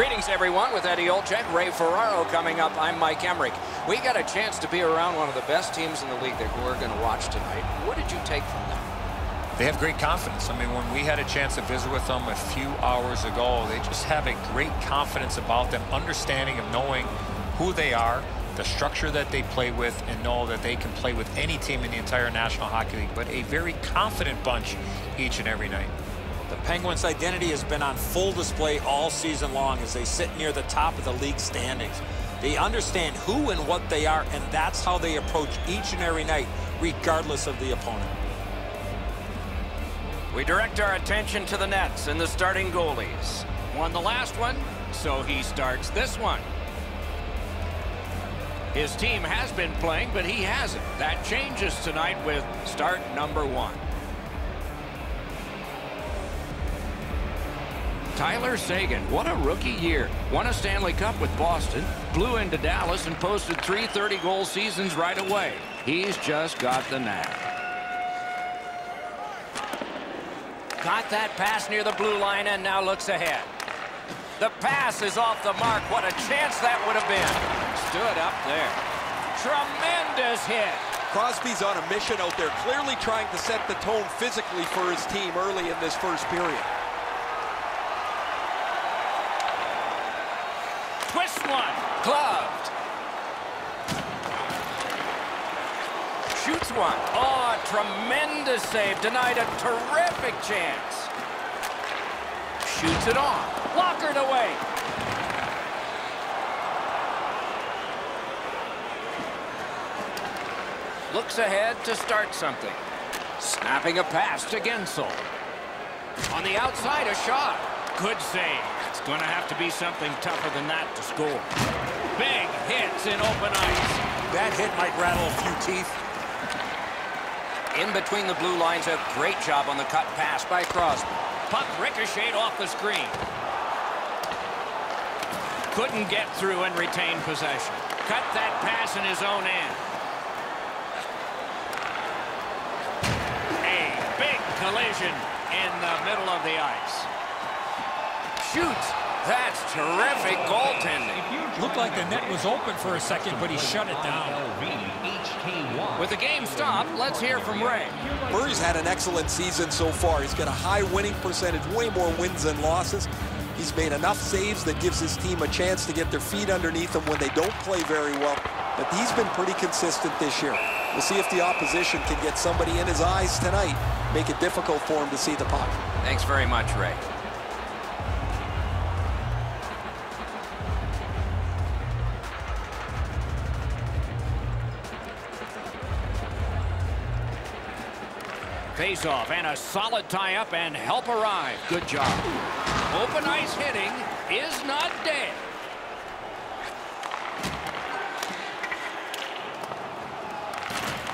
Greetings, everyone, with Eddie Olczyk, Ray Ferraro coming up. I'm Mike Emrick. We got a chance to be around one of the best teams in the league that we're going to watch tonight. What did you take from them? They have great confidence. I mean, when we had a chance to visit with them a few hours ago, they just have a great confidence about them, understanding of knowing who they are, the structure that they play with, and know that they can play with any team in the entire National Hockey League, but a very confident bunch each and every night. The Penguins' identity has been on full display all season long as they sit near the top of the league standings. They understand who and what they are, and that's how they approach each and every night, regardless of the opponent. We direct our attention to the Nets and the starting goalies. Won the last one, so he starts this one. His team has been playing, but he hasn't. That changes tonight with start number one. Tyler Seguin, what a rookie year. Won a Stanley Cup with Boston, blew into Dallas, and posted three 30-goal seasons right away. He's just got the knack. Got that pass near the blue line and now looks ahead. The pass is off the mark. What a chance that would have been. Stood up there. Tremendous hit. Crosby's on a mission out there, clearly trying to set the tone physically for his team early in this first period. Twist one. Gloved. Shoots one. Oh, tremendous save. Denied a terrific chance. Shoots it on. Blockered away. Looks ahead to start something. Snapping a pass to Guentzel. On the outside, a shot. Good save. It's going to have to be something tougher than that to score. Big hits in open ice. That hit might rattle a few teeth. In between the blue lines, a great job on the cut pass by Crosby. Puck ricocheted off the screen. Couldn't get through and retain possession. Cut that pass in his own end. A big collision in the middle of the ice. Shoots. That's terrific goaltending. Looked like the net was open for a second, but he shut it down. With the game stopped, let's hear from Ray. Murray's had an excellent season so far. He's got a high winning percentage, way more wins than losses. He's made enough saves that gives his team a chance to get their feet underneath them when they don't play very well. But he's been pretty consistent this year. We'll see if the opposition can get somebody in his eyes tonight, make it difficult for him to see the puck. Thanks very much, Ray. Face-off and a solid tie-up and help arrive. Good job. Open ice hitting is not dead.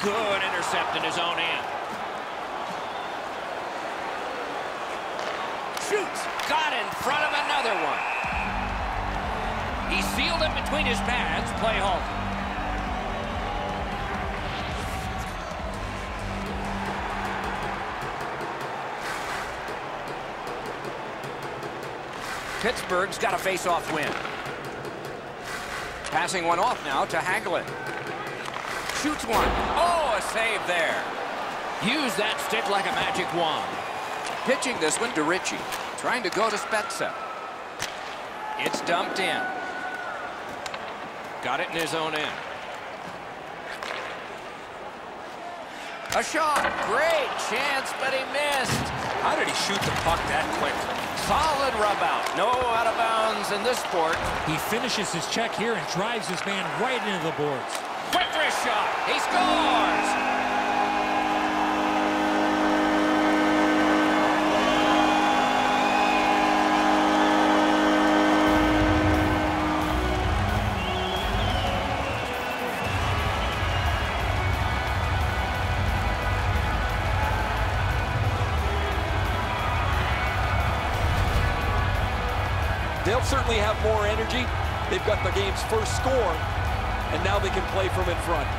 Good intercept in his own end. Shoots. Got in front of another one. He sealed it between his pads. Play halted. Pittsburgh's got a face-off win. Passing one off now to Hagelin. Shoots one. Oh, a save there. Use that stick like a magic wand. Pitching this one to Ritchie. Trying to go to Spezza. It's dumped in. Got it in his own end. A shot. Great chance, but he missed. How did he shoot the puck that quick? Solid rub out. No out of bounds in this sport. He finishes his check here and drives his man right into the boards. Quick wrist shot. He scores. They'll certainly have more energy. They've got the game's first score, and now they can play from in front.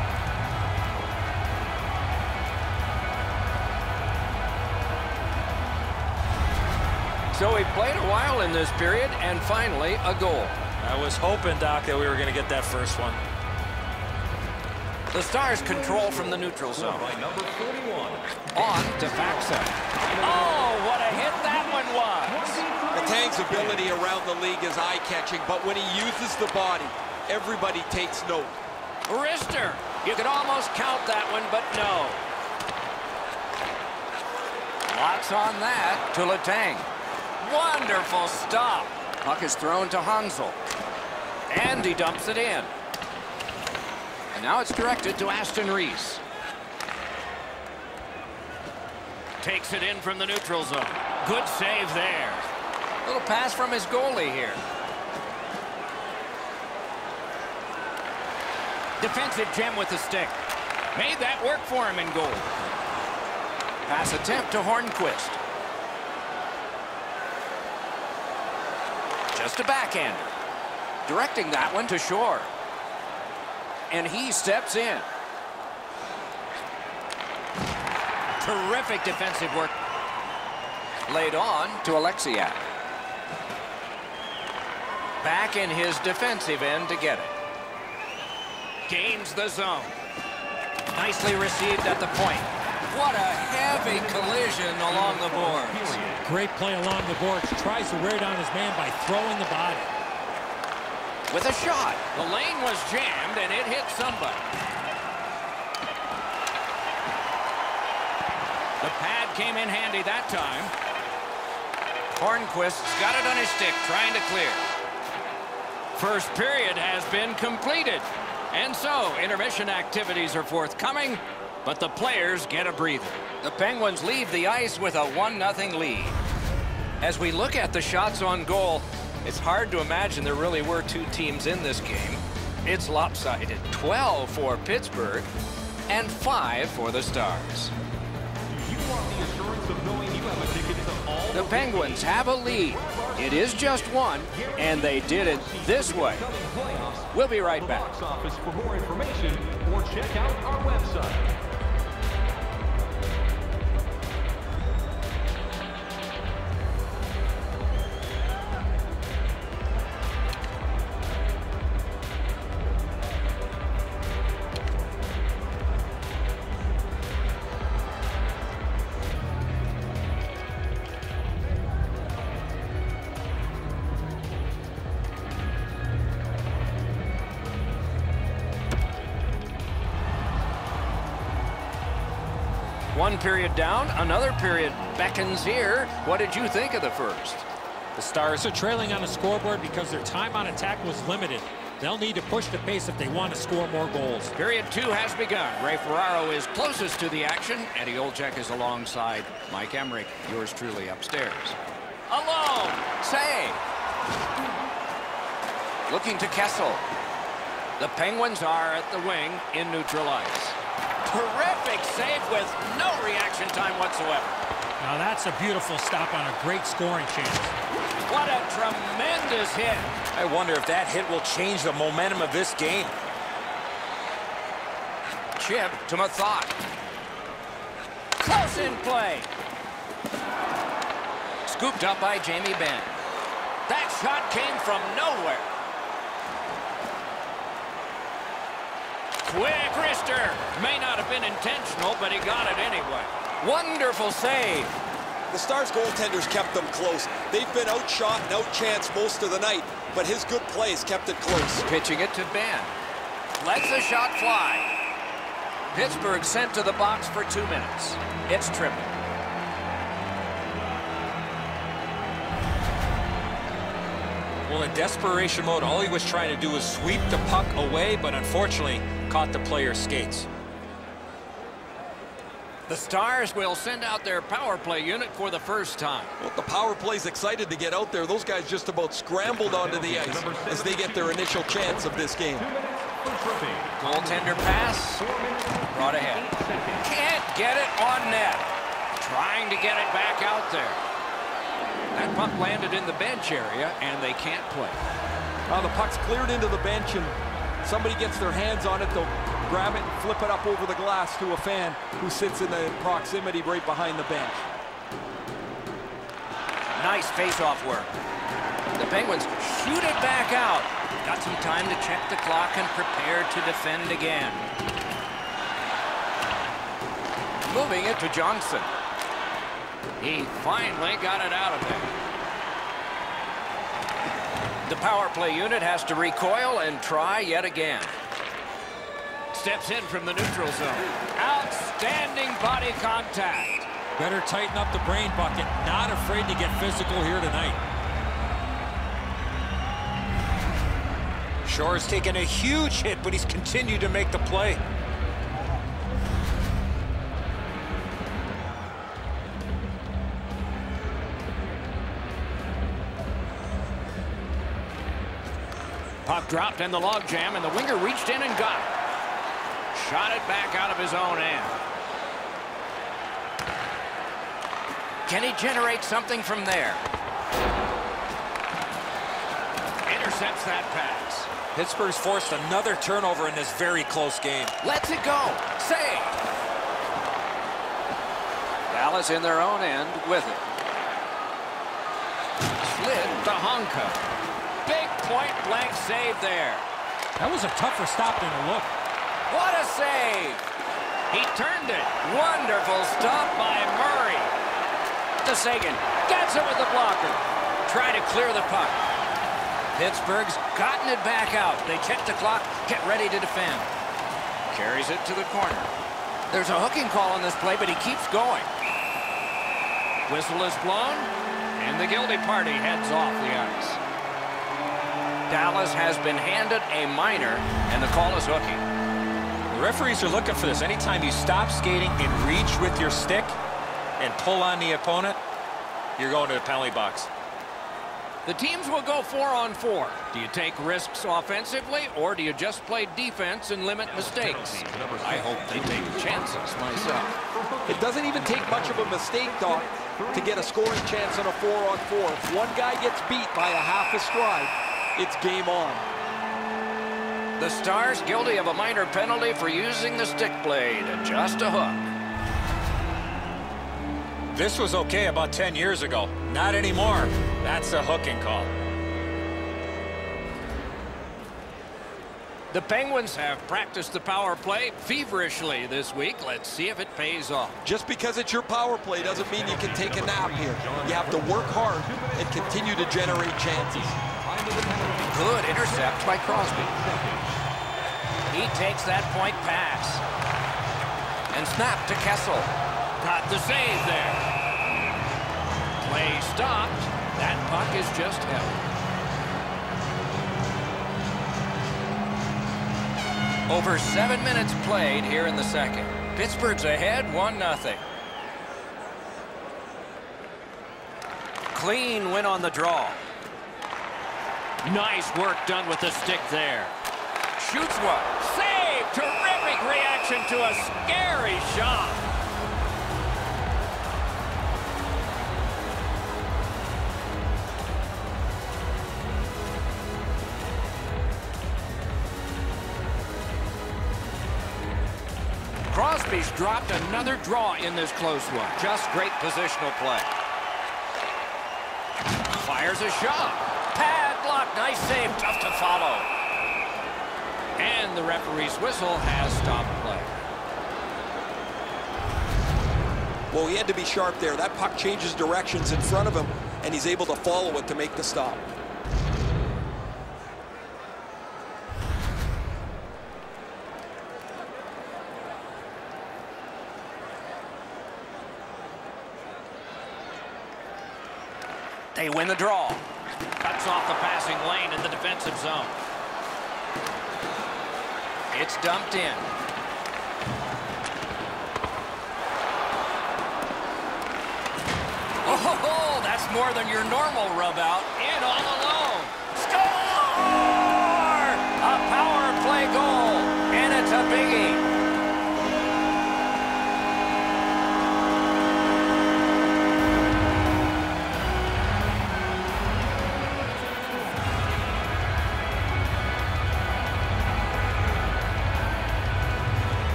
So he played a while in this period, and finally a goal. I was hoping, Doc, that we were going to get that first one. The Stars control from the neutral zone. By number 41. On to Faksa. Oh, what a hit that one was. Letang's ability around the league is eye-catching, but when he uses the body, everybody takes note. Wrister. You could almost count that one, but no. Lots on that to Letang. Wonderful stop. Puck is thrown to Hansel. And he dumps it in. And now it's directed to Aston Reese. Takes it in from the neutral zone. Good save there. Little pass from his goalie here. Defensive gem with the stick. Made that work for him in goal. Pass attempt to Hornqvist. Just a backhand. Directing that one to Shore. And he steps in. Terrific defensive work. Laid on to Oleksiak. Back in his defensive end to get it. Gains the zone. Nicely received at the point. What a heavy collision along the boards. Great play along the boards. Tries to wear down his man by throwing the body. With a shot. The lane was jammed and it hit somebody. The pad came in handy that time. Hornqvist's got it on his stick, trying to clear. First period has been completed. And so, intermission activities are forthcoming, but the players get a breather. The Penguins leave the ice with a 1-0 lead. As we look at the shots on goal, it's hard to imagine there really were two teams in this game. It's lopsided. 12 for Pittsburgh and 5 for the Stars. The Penguins have a lead. It is just one, and they did it this way. We'll be right back. Period down, another period beckons here. What did you think of the first? The Stars are trailing on the scoreboard because their time on attack was limited. They'll need to push the pace if they want to score more goals. Period two has begun. Ray Ferraro is closest to the action. Eddie Olczyk is alongside Mike Emrick, yours truly upstairs. Alone, save. Looking to Kessel. The Penguins are at the wing in neutral ice. Terrific save with no reaction time whatsoever. Now that's a beautiful stop on a great scoring chance. What a tremendous hit. I wonder if that hit will change the momentum of this game. Chip to Methot. Close in play. Scooped up by Jamie Benn. That shot came from nowhere. Quick wrister. May not have been intentional, but he got it anyway. Wonderful save. The Stars goaltenders kept them close. They've been outshot and outchanced most of the night, but his good plays kept it close. Pitching it to Benn. Lets the shot fly. Pittsburgh sent to the box for two minutes. It's tripping. Well, in desperation mode, all he was trying to do was sweep the puck away, but unfortunately caught the player's skates. The Stars will send out their power play unit for the first time. Well, the power play's excited to get out there. Those guys just about scrambled onto the ice as they get their initial chance of this game. Two minutes. Goaltender pass. Brought ahead. Can't get it on net. Trying to get it back out there. That puck landed in the bench area, and they can't play. Now the puck's cleared into the bench, and somebody gets their hands on it. They'll grab it and flip it up over the glass to a fan who sits in the proximity right behind the bench. Nice face-off work. The Penguins shoot it back out. Got some time to check the clock and prepare to defend again. Moving it to Johnson. He finally got it out of there. The power play unit has to recoil and try yet again. Steps in from the neutral zone. Outstanding body contact. Better tighten up the brain bucket. Not afraid to get physical here tonight. Shore's taken a huge hit, but he's continued to make the play. Dropped in the logjam, and the winger reached in and got it. Shot it back out of his own end. Can he generate something from there? Intercepts that pass. Pittsburgh's forced another turnover in this very close game. Lets it go. Save. Dallas in their own end with it. Slid to Honka. Point-blank save there. That was a tougher stop than it looked. What a save! He turned it. Wonderful stop by Murray. To Seguin. Gets it with the blocker. Try to clear the puck. Pittsburgh's gotten it back out. They check the clock, get ready to defend. Carries it to the corner. There's a hooking call on this play, but he keeps going. Whistle is blown, and the guilty party heads off the ice. Dallas has been handed a minor, and the call is hooking. The referees are looking for this. Anytime you stop skating and reach with your stick and pull on the opponent, you're going to the penalty box. The teams will go four on four. Do you take risks offensively, or do you just play defense and limit mistakes? I hope they take chances myself. It doesn't even take much of a mistake, Doc, to get a scoring chance on a four-on-four. If one guy gets beat by a half a stride, it's game on. The Stars guilty of a minor penalty for using the stick blade. Just a hook. This was okay about 10 years ago. Not anymore. That's a hooking call. The Penguins have practiced the power play feverishly this week. Let's see if it pays off. Just because it's your power play doesn't mean you can take a nap here. You have to work hard and continue to generate chances. Good intercept by Crosby. He takes that point pass. And snap to Kessel. Got the save there. Play stopped. That puck is just held. Over seven minutes played here in the second. Pittsburgh's ahead, 1-0. Clean win on the draw. Nice work done with the stick there. Shoots one. Save! Terrific reaction to a scary shot. Crosby's dropped another draw in this close one. Just great positional play. Fires a shot. Nice save. Tough to follow. And the referee's whistle has stopped play. Well, he had to be sharp there. That puck changes directions in front of him, and he's able to follow it to make the stop. They win the draw. Cuts off the lane in the defensive zone. It's dumped in. Oh, that's more than your normal rub out.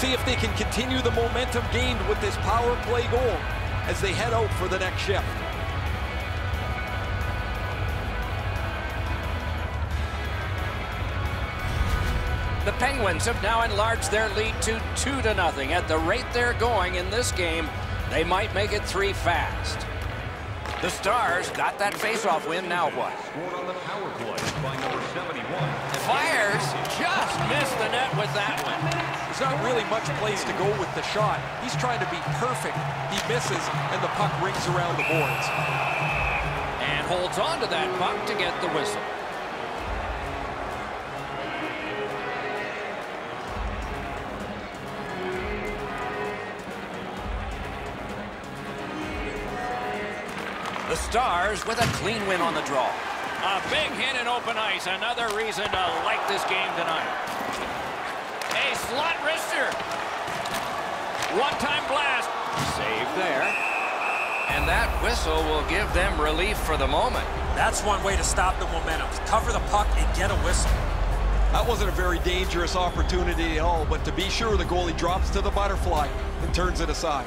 See if they can continue the momentum gained with this power play goal as they head out for the next shift. The Penguins have now enlarged their lead to 2 to nothing. At the rate they're going in this game, they might make it three fast. The Stars got that faceoff win. Now what? Scored on the power play by number 71. Fires just missed the net with that one. There's not really much place to go with the shot. He's trying to be perfect. He misses, and the puck rings around the boards. And holds on to that puck to get the whistle. The Stars with a clean win on the draw. A big hit in open ice. Another reason to like this game tonight. A slot wrister. One-time blast. Save there. And that whistle will give them relief for the moment. That's one way to stop the momentum. Cover the puck and get a whistle. That wasn't a very dangerous opportunity at all, but to be sure, the goalie drops to the butterfly and turns it aside.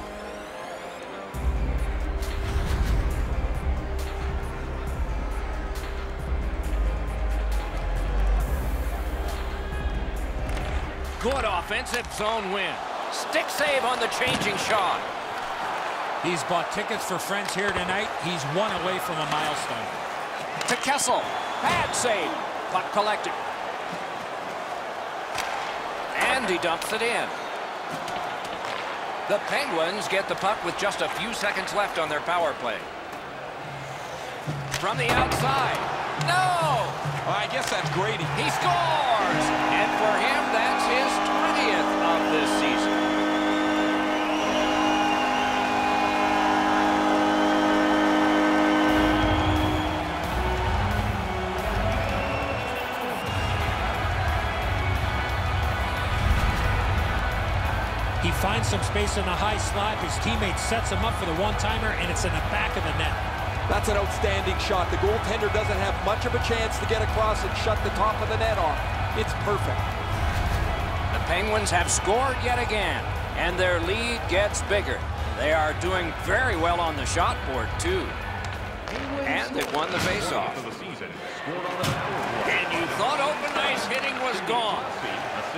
Good offensive zone win. Stick save on the changing shot. He's bought tickets for friends here tonight. He's one away from a milestone. To Kessel. Bad save. Puck collected. And he dumps it in. The Penguins get the puck with just a few seconds left on their power play. From the outside. No! I guess that's Grady. He scores! And for him, that's finds some space in the high slot. His teammate sets him up for the one-timer, and it's in the back of the net. That's an outstanding shot. The goaltender doesn't have much of a chance to get across and shut the top of the net off. It's perfect. The Penguins have scored yet again, and their lead gets bigger. They are doing very well on the shot board, too. And they've won the faceoff. Of the season. Scored on the power play. And you thought open ice hitting was gone.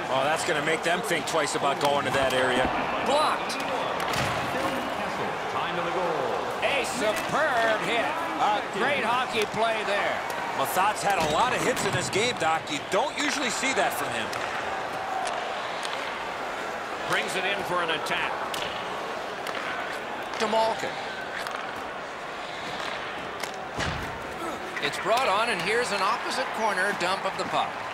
Assist Oh, that's going to make them think twice about going to that area. Blocked. Time in the goal. A superb hit. A great hockey play there. Methot's had a lot of hits in this game, Doc. You don't usually see that from him. Brings it in for an attack. To Malkin. It's brought on, and here's an opposite corner dump of the puck.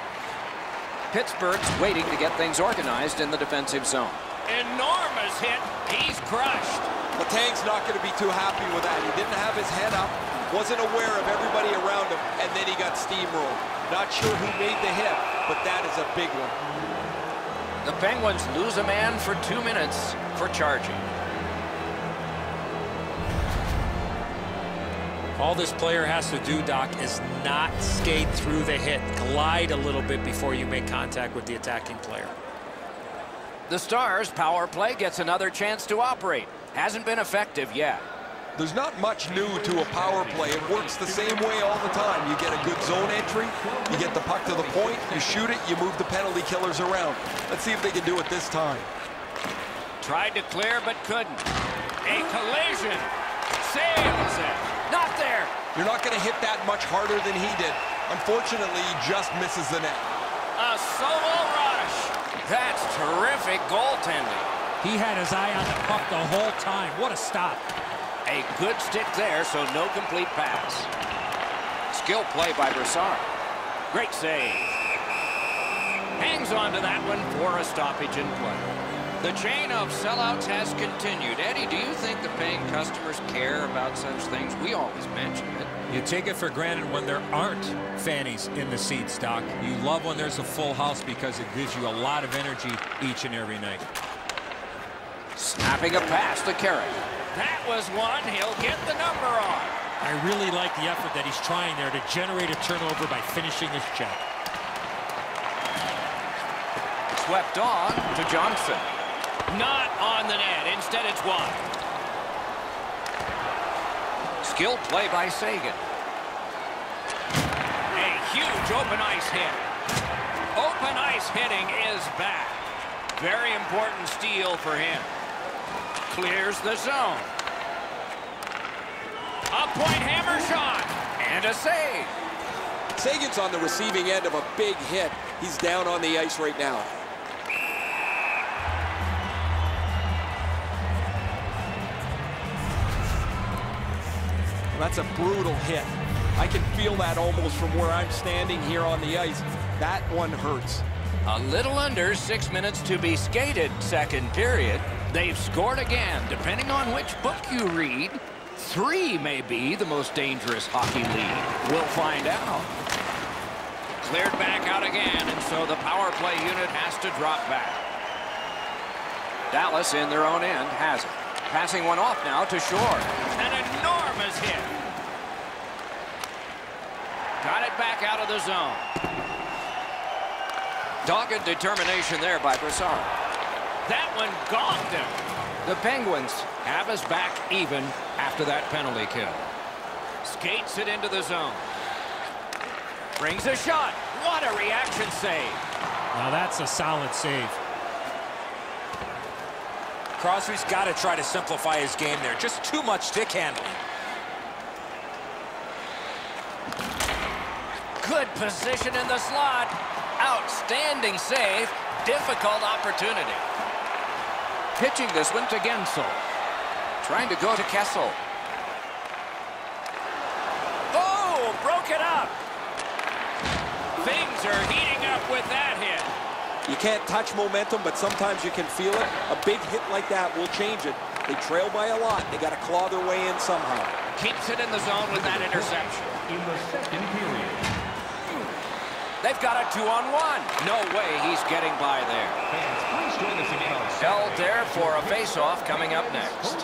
Pittsburgh's waiting to get things organized in the defensive zone. Enormous hit. He's crushed. Letang's not going to be too happy with that. He didn't have his head up, wasn't aware of everybody around him, and then he got steamrolled. Not sure who made the hit, but that is a big one. The Penguins lose a man for two minutes for charging. All this player has to do, Doc, is not skate through the hit. Glide a little bit before you make contact with the attacking player. The Stars' power play gets another chance to operate. Hasn't been effective yet. There's not much new to a power play. It works the same way all the time. You get a good zone entry, you get the puck to the point, you shoot it, you move the penalty killers around. Let's see if they can do it this time. Tried to clear but couldn't. A collision. Sails it. Not there. You're not going to hit that much harder than he did. Unfortunately, he just misses the net. A solo rush. That's terrific goaltending. He had his eye on the puck the whole time. What a stop. A good stick there, so no complete pass. Skill play by Brassard. Great save. Hangs on to that one for a stoppage in play. The chain of sellouts has continued. Eddie, do you think the paying customers care about such things? We always mention it. You take it for granted when there aren't fannies in the seats, Doc. You love when there's a full house because it gives you a lot of energy each and every night. Snapping a pass to Carrick. That was one he'll get the number on. I really like the effort that he's trying there to generate a turnover by finishing his check. Swept on to Johnson. Not on the net. Instead, it's wide. Skilled play by Seguin. A huge open ice hit. Open ice hitting is back. Very important steal for him. Clears the zone. A point hammer shot. And a save. Seguin's on the receiving end of a big hit. He's down on the ice right now. That's a brutal hit. I can feel that almost from where I'm standing here on the ice. That one hurts. A little under six minutes to be skated second period. They've scored again. Depending on which book you read, three may be the most dangerous hockey league. We'll find out. Cleared back out again, and so the power play unit has to drop back. Dallas in their own end has it. Passing one off now to Shore. An enormous hit. Got it back out of the zone. Dogged determination there by Brassard. That one gonged him. The Penguins have us back even after that penalty kill. Skates it into the zone. Brings a shot. What a reaction save. Now that's a solid save. Crosby's got to try to simplify his game there. Just too much stick handling. Good position in the slot. Outstanding save. Difficult opportunity. Pitching this one to Guentzel. Trying to go to Kessel. Oh, broke it up. Things are heating up with that hit. You can't touch momentum, but sometimes you can feel it. A big hit like that will change it. They trail by a lot. They got to claw their way in somehow. Keeps it in the zone with that interception. In the second period. They've got a two-on-one. No way he's getting by there. Fans, please join us again on Held there for a face-off coming up next.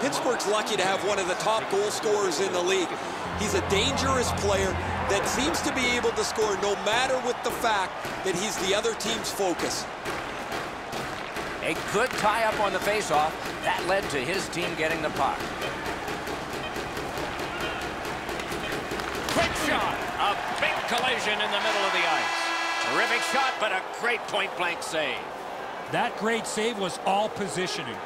Pittsburgh's lucky to have one of the top goal scorers in the league. He's a dangerous player that seems to be able to score no matter with the fact that he's the other team's focus. A good tie-up on the face-off. That led to his team getting the puck. Quick shot. A collision in the middle of the ice. Terrific shot, but a great point-blank save. That great save was all positioning.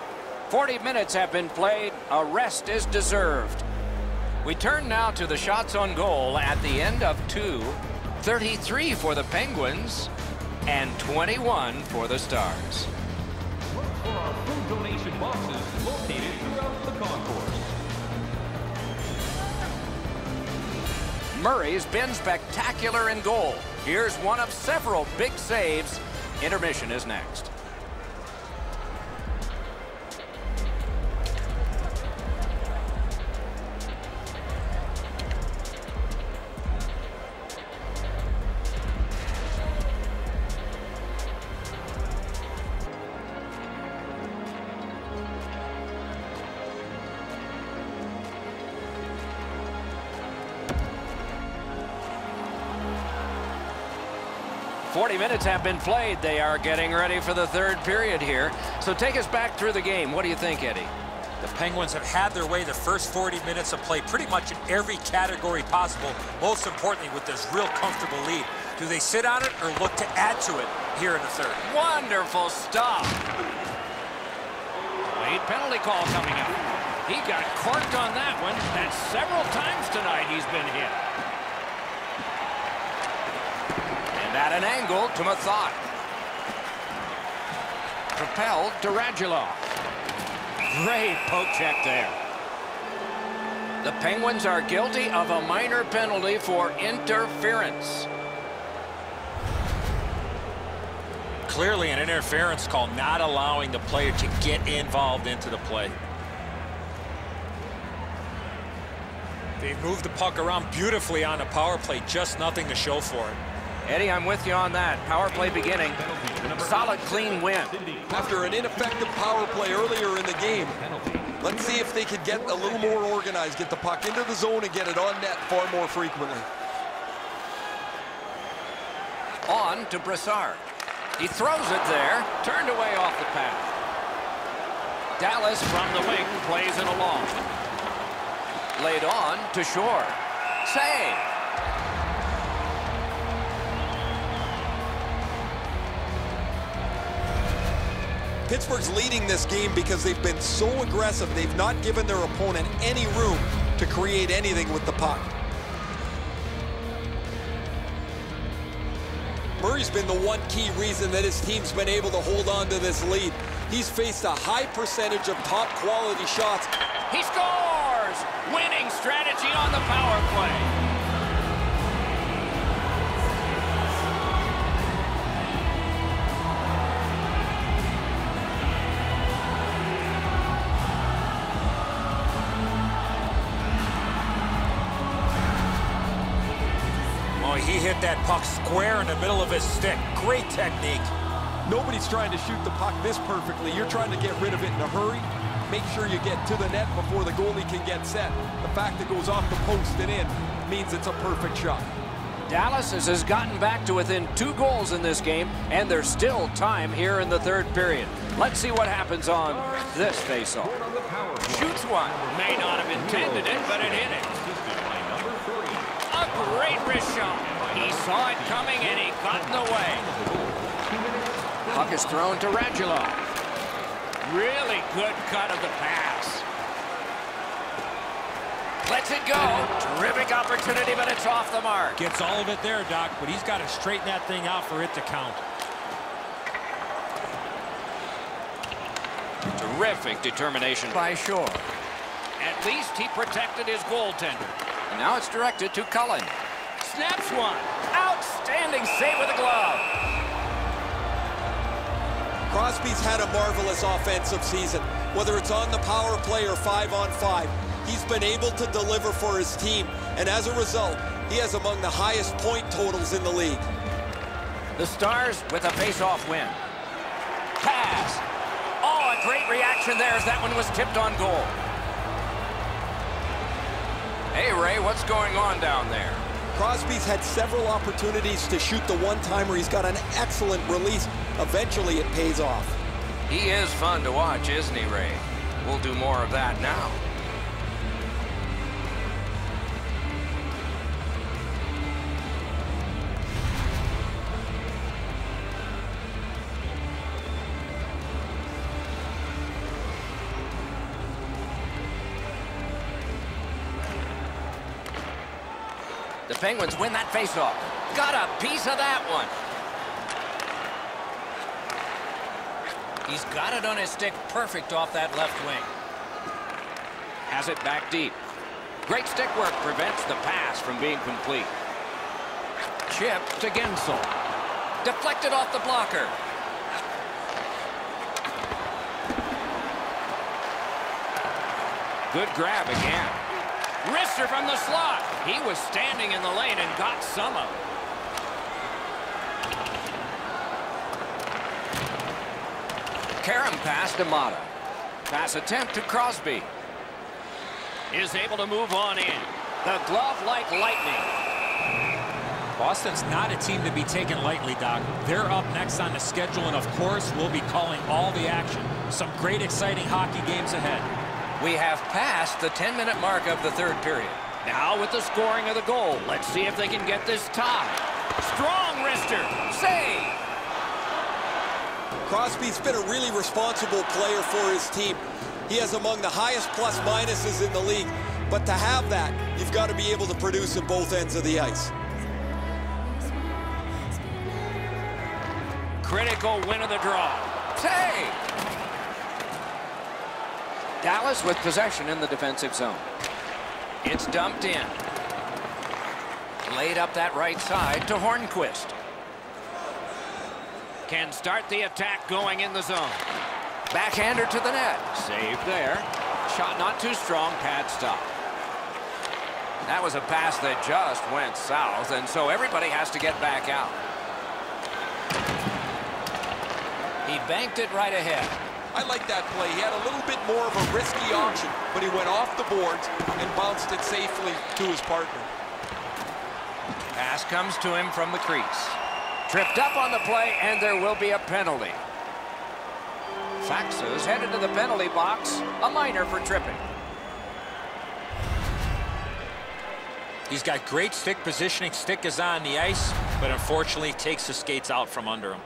40 minutes have been played. A rest is deserved. We turn now to the shots on goal at the end of two. 33 for the Penguins and 21 for the Stars. Look for our food donation boxes located throughout the concourse. Murray's been spectacular in goal. Here's one of several big saves. Intermission is next. Minutes have been played. They are getting ready for the third period here. So take us back through the game. What do you think, Eddie? The Penguins have had their way the first 40 minutes of play pretty much in every category possible, most importantly with this real comfortable lead. Do they sit on it or look to add to it here in the third? Wonderful stop. Late penalty call coming up. He got corked on that one. That's several times tonight he's been hit. And at an angle to Methot. Propelled to Radulov. Great poke check there. The Penguins are guilty of a minor penalty for interference. Clearly an interference call, not allowing the player to get involved into the play. They moved the puck around beautifully on the power play, just nothing to show for it. Eddie, I'm with you on that. Power play beginning. Solid, clean win. After an ineffective power play earlier in the game, let's see if they could get a little more organized, get the puck into the zone and get it on net far more frequently. On to Brassard. He throws it there, turned away off the path. Dallas from the wing plays it along. Laid on to Shore. Save. Pittsburgh's leading this game because they've been so aggressive. They've not given their opponent any room to create anything with the puck. Murray's been the one key reason that his team's been able to hold on to this lead. He's faced a high percentage of top quality shots. He scores! Winning strategy on the power play. He hit that puck square in the middle of his stick. Great technique. Nobody's trying to shoot the puck this perfectly. You're trying to get rid of it in a hurry. Make sure you get to the net before the goalie can get set. The fact that it goes off the post and in means it's a perfect shot. Dallas has gotten back to within two goals in this game, and there's still time here in the third period. Let's see what happens on this faceoff. On the power play. Shoots one. May not have intended it, but it hit it. Assisted by number three. A great wrist shot. He saw it coming, and he got in the way. Two. Puck is thrown to Radulov. Really good cut of the pass. Lets it go. Terrific opportunity, but it's off the mark. Gets all of it there, Doc, but he's got to straighten that thing out for it to count. Terrific determination by Shore. At least he protected his goaltender. And now it's directed to Cullen. Snaps one. Outstanding save with a glove. Crosby's had a marvelous offensive season. Whether it's on the power play or five on five, he's been able to deliver for his team. And as a result, he has among the highest point totals in the league. The Stars with a face-off win. Pass. Oh, a great reaction there as that one was tipped on goal. Hey, Ray, what's going on down there? Crosby's had several opportunities to shoot the one-timer. He's got an excellent release. Eventually, it pays off. He is fun to watch, isn't he, Ray? We'll do more of that now. Penguins win that faceoff. Got a piece of that one. He's got it on his stick perfect off that left wing. Has it back deep. Great stick work prevents the pass from being complete. Chip to Guentzel. Deflected off the blocker. Good grab again. Wrister from the slot. He was standing in the lane and got some of it. Karam pass to Maatta. Pass attempt to Crosby. Is able to move on in. The glove like lightning. Boston's not a team to be taken lightly, Doc. They're up next on the schedule, and of course, we'll be calling all the action. Some great, exciting hockey games ahead. We have passed the 10-minute mark of the third period. Now with the scoring of the goal, let's see if they can get this tie. Strong wrister. Save. Crosby's been a really responsible player for his team. He has among the highest plus minuses in the league. But to have that, you've got to be able to produce in both ends of the ice. Critical win of the draw. Save. Dallas with possession in the defensive zone. It's dumped in. Laid up that right side to Hornqvist. Can start the attack going in the zone. Backhander to the net. Save there. Shot not too strong. Pad stop. That was a pass that just went south, and so everybody has to get back out. He banked it right ahead. I like that play. He had a little bit more of a risky option, but he went off the boards and bounced it safely to his partner. Pass comes to him from the crease. Tripped up on the play, and there will be a penalty. Faksa's headed to the penalty box. A minor for tripping. He's got great stick positioning. Stick is on the ice, but unfortunately takes the skates out from under him.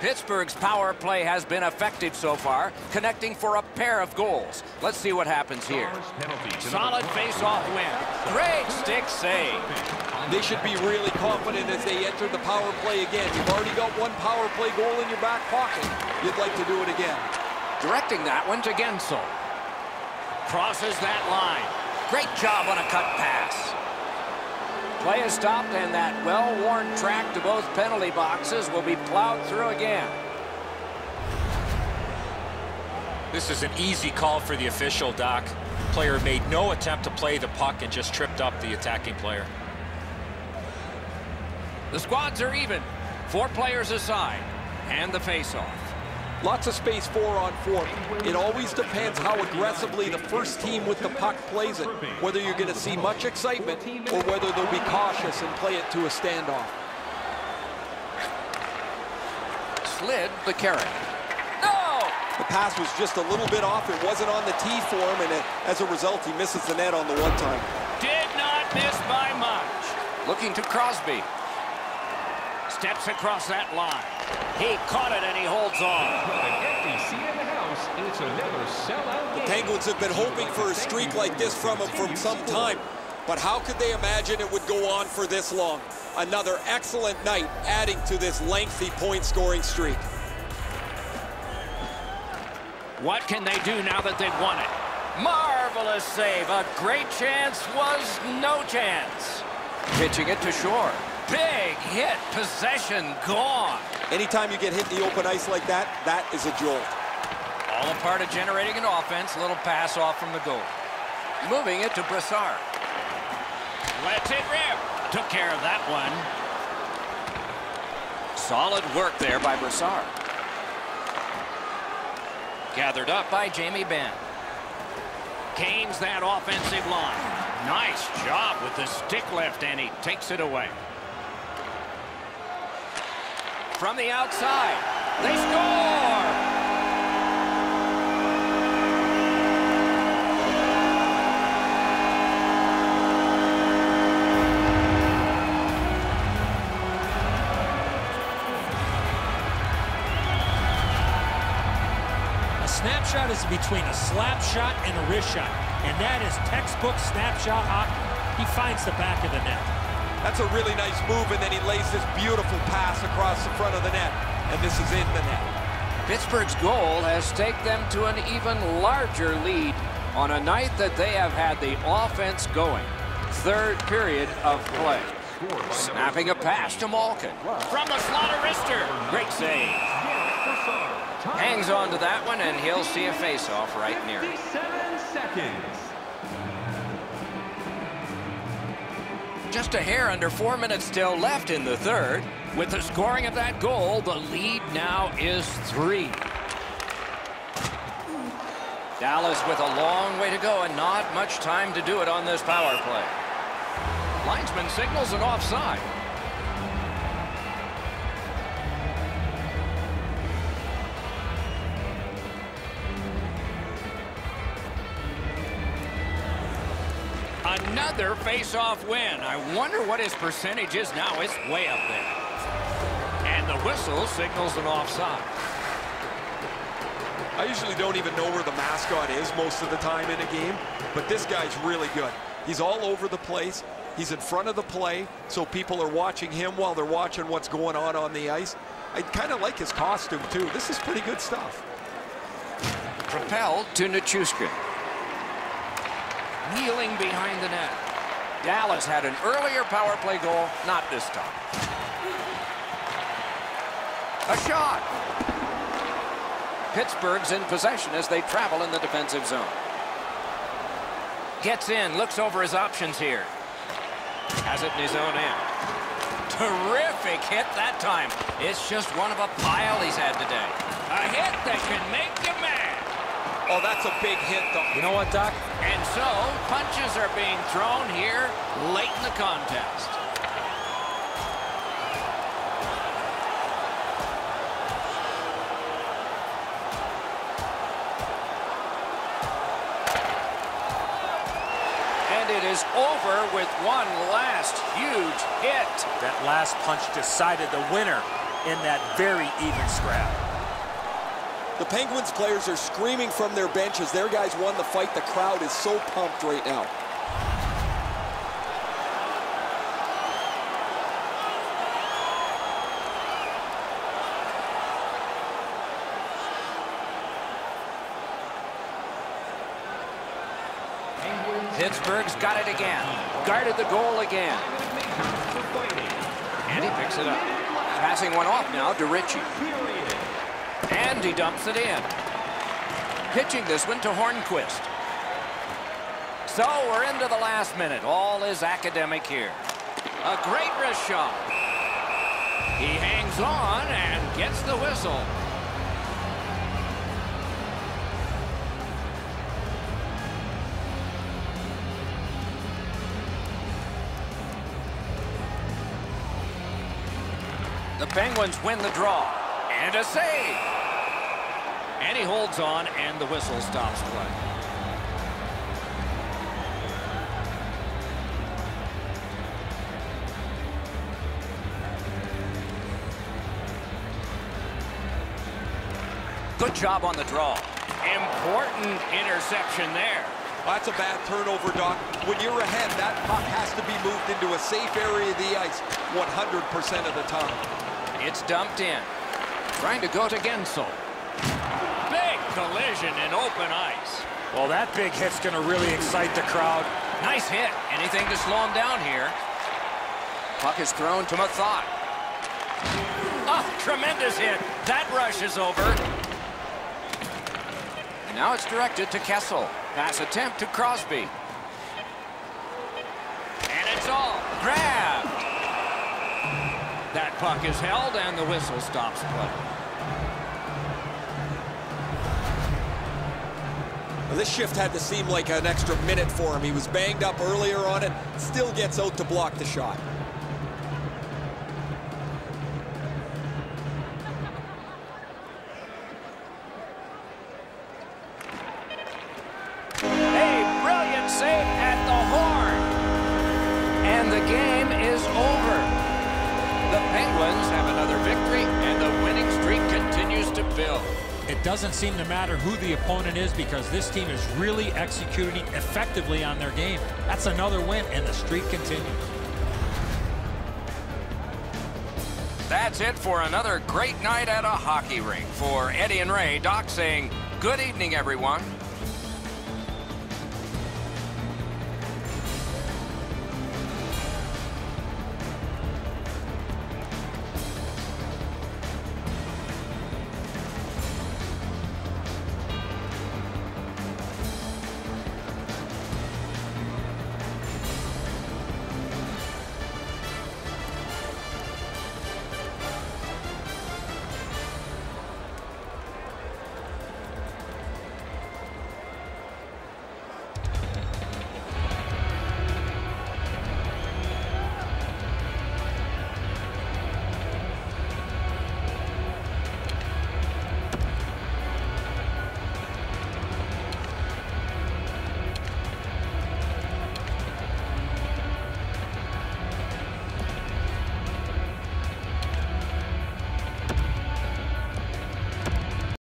Pittsburgh's power play has been effective so far, connecting for a pair of goals. Let's see what happens here. Solid face-off win. Great stick save. They should be really confident as they enter the power play again. You've already got one power play goal in your back pocket. You'd like to do it again. Directing that one to Guentzel. Crosses that line. Great job on a cut pass. Play is stopped, and that well-worn track to both penalty boxes will be plowed through again. This is an easy call for the official, Doc. Player made no attempt to play the puck and just tripped up the attacking player. The squads are even. Four players aside. And the face-off. Lots of space four on four. It always depends how aggressively the first team with the puck plays it, whether you're going to see much excitement or whether they'll be cautious and play it to a standoff. Slid the carry. No! The pass was just a little bit off. It wasn't on the tee for him, and it, as a result, he misses the net on the one time. Did not miss by much. Looking to Crosby. Steps across that line. He caught it and he holds on. Empty seat in the house. It's another sellout The. Penguins have been hoping for a streak like this from him for some time. But how could they imagine it would go on for this long? Another excellent night adding to this lengthy point-scoring streak. What can they do now that they've won it? Marvelous save. A great chance was no chance. Pitching it to shore. Big hit. Possession gone. Anytime you get hit in the open ice like that, that is a jolt. All a part of generating an offense. Little pass off from the goal. Moving it to Brassard. Lets it rip. Took care of that one. Solid work there by Brassard. Gathered up by Jamie Benn. Gains that offensive line. Nice job with the stick lift, and he takes it away. From the outside, they score! A snapshot is between a slap shot and a wrist shot, and that is textbook snapshot hockey. He finds the back of the net. That's a really nice move, and then he lays this beautiful pass across the front of the net, and this is in the net. Pittsburgh's goal has taken them to an even larger lead on a night that they have had the offense going. Third period of play. Snapping a pass to Malkin. From the slaughter wrister. Great save. Hangs on to that one, and he'll see a face-off right near it. Just a hair under four minutes still left in the third. With the scoring of that goal, the lead now is three. Dallas with a long way to go and not much time to do it on this power play. Linesman signals an offside. Another face-off win. I wonder what his percentage is now. It's way up there. And the whistle signals an offside. I usually don't even know where the mascot is most of the time in a game, but this guy's really good. He's all over the place. He's in front of the play, so people are watching him while they're watching what's going on on the ice. I kind of like his costume, too. This is pretty good stuff. Propelled to Nichushkin. Kneeling behind the net. Dallas had an earlier power play goal, not this time. A shot. Pittsburgh's in possession as they travel in the defensive zone. Gets in, looks over his options here. Has it in his own end. Terrific hit that time. It's just one of a pile he's had today. A hit that can make. Oh, that's a big hit, though. You know what, Doc? And so, punches are being thrown here late in the contest. And it is over with one last huge hit. That last punch decided the winner in that very even scrap. The Penguins players are screaming from their benches. Their guys won the fight. The crowd is so pumped right now. Pittsburgh's got it again. Guarded the goal again. And he picks it up. Passing one off now to Ritchie. And he dumps it in. Pitching this one to Hornqvist. So we're into the last minute. All is academic here. A great wrist shot. He hangs on and gets the whistle. The Penguins win the draw. And a save. And he holds on, and the whistle stops play. Good job on the draw. Important interception there. That's a bad turnover, Doc. When you're ahead, that puck has to be moved into a safe area of the ice 100% of the time. It's dumped in. Trying to go to Guentzel. Big collision in open ice. Well, that big hit's going to really excite the crowd. Nice hit. Anything to slow him down here. Puck is thrown to Methot. Oh, tremendous hit. That rush is over. And now it's directed to Kessel. Pass attempt to Crosby. And it's all grabbed. That puck is held and the whistle stops play. This shift had to seem like an extra minute for him. He was banged up earlier on it, still gets out to block the shot. Seem to matter who the opponent is because this team is really executing effectively on their game. That's another win, and the streak continues. That's it for another great night at a hockey rink. For Eddie and Ray, Doc saying good evening, everyone.